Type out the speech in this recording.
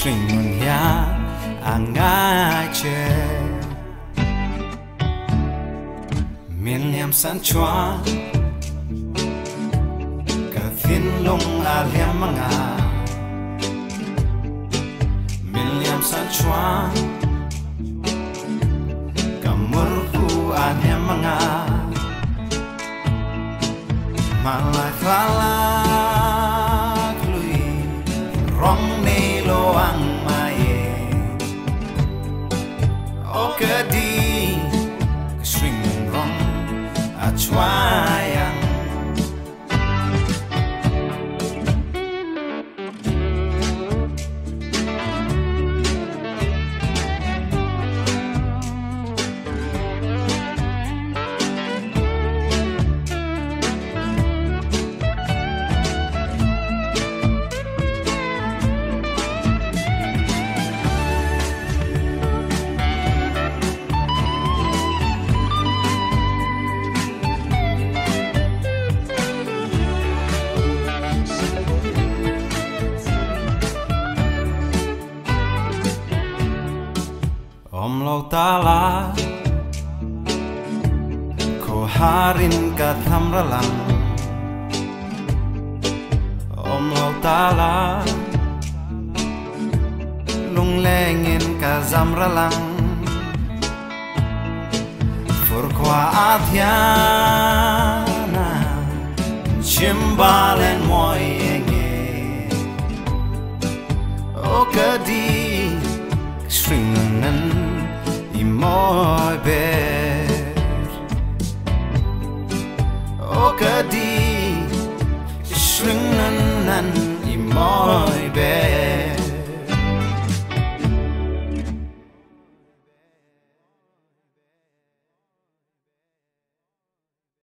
nga om lo long ya ang min yam san chua ka thin long a liam manga min yam san chua ka mur a liam manga malai Om lo ta la. Ko harin ka tham ra Om lo ta la. Lung lengin ka zam ra lang. Fur kwa athiana Chimbalen moi enge O ka di معبر وكدي شلنن إمار